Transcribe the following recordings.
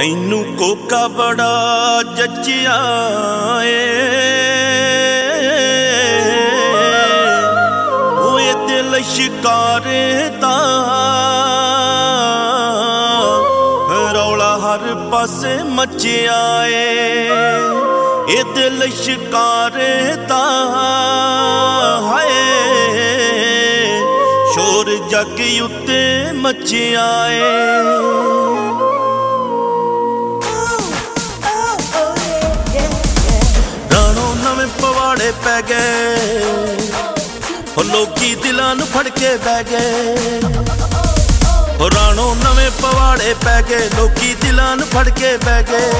ਤੈਨੂੰ ਕੋਕਾ ਬੜਾ ਜੱਜਿਆ ਏ। ਓਏ ਦਿਲ ਸ਼ਿਕਾਰੇ ਦਾ ਰੌਲਾ ਹਰ ਪਾਸੇ ਮਚਿਆ ਏ। ਇਹ ਦਿਲ ਸ਼ਿਕਾਰੇ ਦਾ ਹਾਏ। ਸ਼ੋਰ ਜੱਗ ਉੱਤੇ ਮਚਿਆ ਏ। ਪੈ ਗਏ। ਹੋ ਲੋਕੀ ਦਿਲਾਂ ਨੂੰ ਫੜ ਕੇ ਬਹਿ ਗਏ। ਹੋ ਰਾਣੋ ਨਵੇਂ ਪਵਾੜੇ ਪੈ ਗਏ। ਲੋਕੀ ਦਿਲਾਂ ਨੂੰ ਫੜ ਕੇ ਬਹਿ ਗਏ।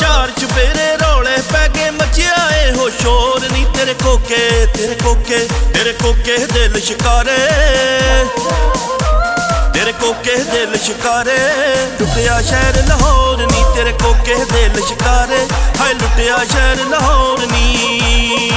ਚਾਰ ਚੁਪੇਰੇ ਰੌਲੇ ਪੈ ਗਏ। ਮਚਿਆ ਏ ਹੋ ਸ਼ੋਰ ਨਹੀਂ ਤੇਰੇ ਕੋਕੇ ਤੇਰੇ ਕੋਕੇ ਤੇਰੇ ਕੋਕੇ ਦਿਲ ਸ਼ਿਕਾਰੇ। ਤੇਰੇ ਕੋਕੇ ਦਿਲ ਸ਼ਿਕਾਰੇ। ਲੁੱਟਿਆ ਸ਼ਹਿਰ ਲਾਹੌਰ ਨੀ ਤੇਰੇ ਕੋਕੇ ਦਿਲ ਸ਼ਿਕਾਰੇ। ਹਾਏ ਲੁੱਟਿਆ ਸ਼ਹਿਰ ਲਾਹੌਰ ਨੀ।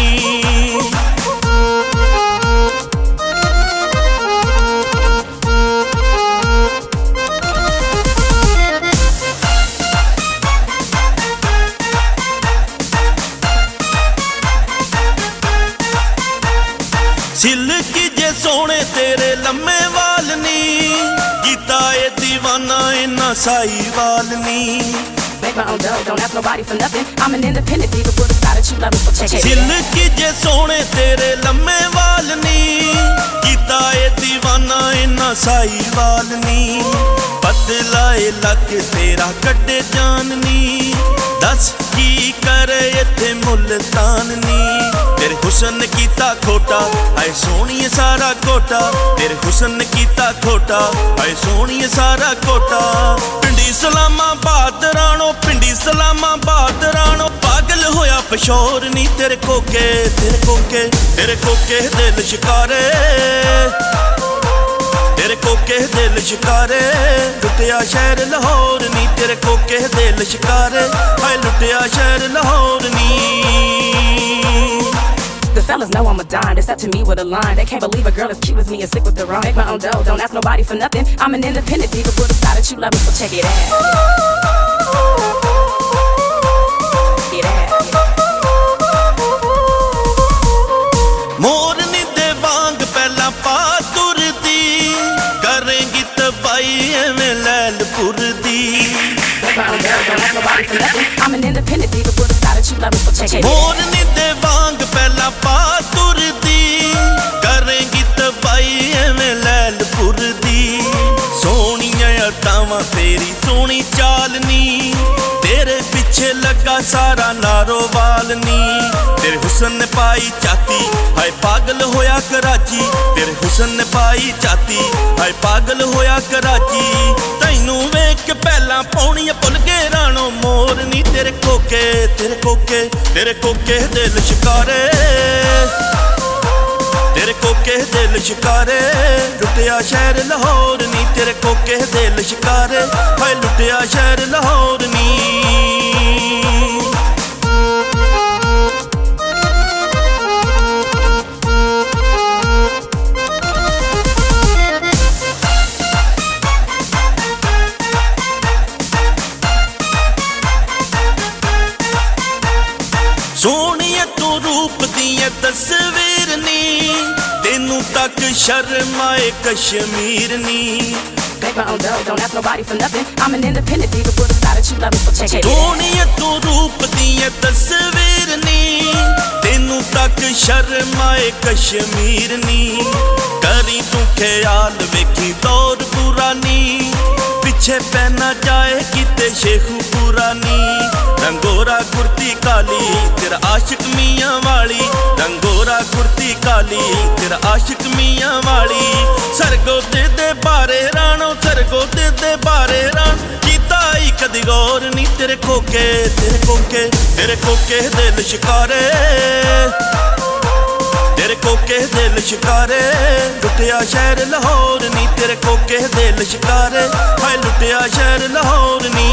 ਤੇਰੇ ਲੰਮੇ ਵਾਲ ਨੀ ਕੀਤਾ ਏ دیਵਾਨਾ ਇਨਾ ਸਾਈ ਵਾਲ ਨੀ Make my own dough, don't ask nobody for nothing. I'm an independent diva with a side of true love for check. Silky ਜੇ ਸੋਹਣੇ ਤੇਰੇ ਲੰਮੇ ਵਾਲ ਨੀ ਕੀਤਾ ਏ دیਵਾਨਾ ਇਨਾ ਸਾਈ ਵਾਲ ਨੀ ਬਦਲਾ ਏ ਲੱਕ ਤੇਰਾ ਕੱਢੇ ਜਾਨ ਨੀ ਦੱਸ ਕੀ ਕਰੇ ਇੱਥੇ ਮੁਲਤਾਨ ਨੀ ਤੇਰੇ ਹੁਸਨ ਕੀਤਾ ਖੋਟਾ ਹਾਏ ਸੋਹਣੀਏ ਸਾਰਾ ਕੋਟਾ। ਤੇਰੇ ਹੁਸਨ ਕੀਤਾ ਖੋਟਾ ਹਾਏ ਸੋਹਣੀਏ ਸਾਰਾ ਕੋਟਾ। ਪਿੰਡੀ ਸਲਾਮਾ ਸਲਾਮਾਂ ਬਾਦਰਾਣੋ ਪਿੰਡੀ ਸਲਾਮਾਂ ਬਾਦਰਾਣੋ ਪਾਗਲ ਹੋਇਆ ਪਸ਼ੌਰ ਨਹੀਂ ਤੇਰੇ ਕੋਕੇ ਤੇਰੇ ਕੋਕੇ ਤੇਰੇ ਕੋਕੇ ਦਿਲ ਸ਼ਿਕਾਰੇ। ਤੇਰੇ ਕੋਕੇ ਦਿਲ ਸ਼ਿਕਾਰੇ, ਲੁੱਟਿਆ ਸ਼ਹਿਰ ਲਾਹੌਰ ਨੀ ਤੇਰੇ ਕੋਕੇ ਦਿਲ ਸ਼ਿਕਾਰੇ। ਹਾਏ ਲੁੱਟਿਆ ਸ਼ਹਿਰ ਲਾਹੌਰ ਨੀ। The fellas know I'm a dime. They step to me with a line. They can't believe a girl as cute as me is sick with the wrong. Make my own dough, don't ask nobody for nothing. I'm an independent diva with a style that you love, so check it out. Check it out. ਮੋਰਨੀ ਦੇ ਵਾਂਗ ਪਹਿਲਾਂ ਪਾ ਤੁਰਦੀ ਕਰੇਂਗੀ ਤਬਾਈ ਐਵੇਂ ਲੈਲਪੁਰ ਦੀ Make my own dough, don't ask nobody for nothing. I'm an independent diva with a style that you love, so check it out. ਤੇਰੀ ਸੋਹਣੀ ਚਾਲਨੀ। ਤੇਰੇ ਪਿੱਛੇ ਲੱਗਾ ਸਾਰਾ ਨਾਰੋਵਾਲ ਨੀ ਤੇਰੇ ਹੁਸਨ ਨੇ ਪਾਈ ਚਾਤੀ, ਹਾਏ ਪਾਗਲ ਹੋਇਆ ਕਰਾਚੀ। ਤੇਰੇ ਹੁਸਨ ਨੇ ਪਾਈ ਚਾਤੀ, ਹਾਏ ਪਾਗਲ ਹੋਇਆ ਕਰਾਚੀ। ਤੈਨੂੰ ਵੇਖ ਕੇ ਪਹਿਲਾਂ ਪੌਣੀਆਂ ਭੁੱਲ ਗਏ ਰਾਣੋ ਮੋਰ ਨੀ ਤੇਰੇ ਕੋਕੇ ਤੇਰੇ ਕੋਕੇ ਤੇਰੇ ਕੋਕੇ ਦਿਲ ਸ਼ਿਕਾਰੇ ਤੇਰੇ ਕੋਕੇ ਦੇ ਸ਼ਿਕਾਰੇ। ਲੁੱਟਿਆ ਸ਼ਹਿਰ ਲਾਹੌਰ ਨੀ, ਤੇਰੇ ਕੋਕੇ ਦੇ ਸ਼ਿਕਾਰੇ। ਹਾਏ, ਲੁੱਟਿਆ ਸ਼ਹਿਰ ਲਾਹੌਰ ਨੀ। ਸੋਹਣੀਏ ਤੂੰ ਰੂਪ ਐ ਤਸਵੀਰ ਨੀ ਤੈਨੂੰ ਤੱਕ ਸ਼ਰਮ ਆਏ ਕਸ਼ਮੀਰ ਨੀ. ਸੋਹਣੀਏ ਤੂੰ ਰੂਪ ਦੀ ਐ ਤਸਵੀਰ ਨੀ ਤੈਨੂੰ ਤੱਕ ਸ਼ਰਮ ਆਏ ਕਸ਼ਮੀਰ ਨੀ ਕਰੀ ਤੂੰ ਖਿਆਲ ਵੇਖੀ ਪੁਰਾਨੀ ਪਿੱਛੇ ਪੈ ਜਾਏ ਕਿਤੇ ਸ਼ੇਖੂ ਪੁਰਾਨੀ ਰੰਗੋਰਾ ਕੁਰਤੀ ਕਾਲੀ, ਤੇਰਾ ਆਸ਼ਿਕ ਮੀਆਂ ਵਾਲੀ। ਰੰਗੋਰਾ ਕੁਰਤੀ ਕਾਲੀ, ਤੇਰਾ ਆਸ਼ਿਕ ਮੀਆਂ ਵਾਲੀ। ਸਰਗੋਦੇ ਦੇ ਬਾਰੇ ਰਾਣੋ ਸਰਗੋਦੇ ਦੇ ਬਾਰੇ ਰਾਣ। ਕੀਤਾ ਹੀ ਕਦੀ ਗੌਰ ਨਹੀਂ ਤੇਰੇ ਕੋਕੇ ਤੇਰੇ ਕੋਕੇ ਤੇਰੇ ਕੋਕੇ ਦੇ ਸ਼ਿਕਾਰੇ। ਤੇਰੇ ਕੋਕੇ ਦਿਲ ਸ਼ਿਕਾਰੇ ਲੁੱਟਿਆ ਸ਼ਹਿਰ ਲਾਹੌਰ ਨੀ ਤੇਰੇ ਕੋਕੇ ਦਿਲ ਸ਼ਿਕਾਰੇ ਹਾਏ ਲੁੱਟਿਆ ਸ਼ਹਿਰ ਲਾਹੌਰ ਨੀ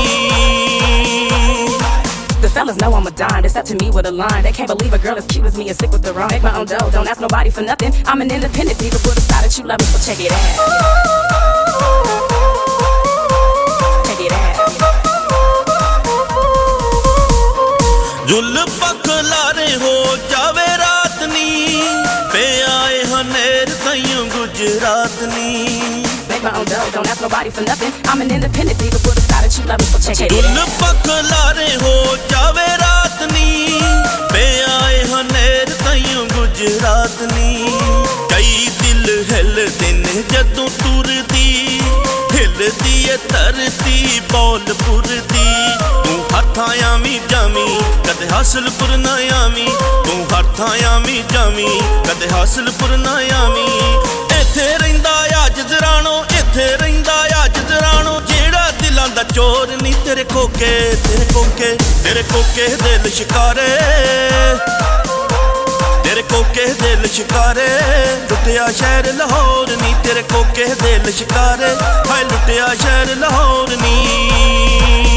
The fellas know I'm a dime. They step to me with a line. They can't believe a girl as cute as me is sick with the wrong. Make my own dough, don't ask nobody for nothing. I'm an independent diva with a style that you love, so check it out. Check it out. Gujarat ਨੀ Make my own dough, don't ask nobody for nothing. I'm an independent diva with a you love, so check it out. ਜ਼ੁਲਫਾਂ ਖਲਾਰੇ ਹੋ ਜਾਵੇ ਰਾਤ ਨੀ ਪੇ ਆਏ ਹਨੇਰ ਤਈਓ ਗੁਜਰਾਤ ਨੀ ਕਈ ਦਿਲ ਹਿਲਦੇ ਨੇ ਜਦੋਂ ਤੁਰਦੀ ਹਿਲਦੀ ਏ ਧਰਤੀ ਬੋਲ ਪੁਰਦੀ ਤੂੰ ਹੱਥਾਂ ਆਵੀਂ ਜਾਵੀਂ ਕਦੇ ਹਾਸਲਪੁਰ ਨਾ ਆਵੀਂ ਤੂੰ ਹੱਥਾਂ ਆਵੀਂ ਜਾਵੀਂ ਕਦੇ ਹਾਸਲਪੁਰ ਨਾ ਆਵੀਂ ਇੱਥੇ ਰਹਿੰਦਾ ਆ ਜਜ਼ਰਾਣੋ ਇੱਥੇ ਰਹਿੰਦਾ ਆ ਜਜ਼ਰਾਣੋ ਜਿਹੜਾ ਦਿਲਾਂ ਦਾ ਚੋਰ ਨਹੀਂ ਤੇਰੇ ਕੋਕੇ ਤੇਰੇ ਕੋਕੇ ਤੇਰੇ ਕੋਕੇ ਦਿਲ ਸ਼ਿਕਾਰੇ। ਤੇਰੇ ਕੋਕੇ ਦਿਲ ਸ਼ਿਕਾਰੇ। ਲੁੱਟਿਆ ਸ਼ਹਿਰ ਲਾਹੌਰ ਨਹੀਂ ਤੇਰੇ ਕੋਕੇ ਦਿਲ ਸ਼ਿਕਾਰੇ। ਹਾਏ, ਲੁੱਟਿਆ ਸ਼ਹਿਰ ਲਾਹੌਰ ਨਹੀਂ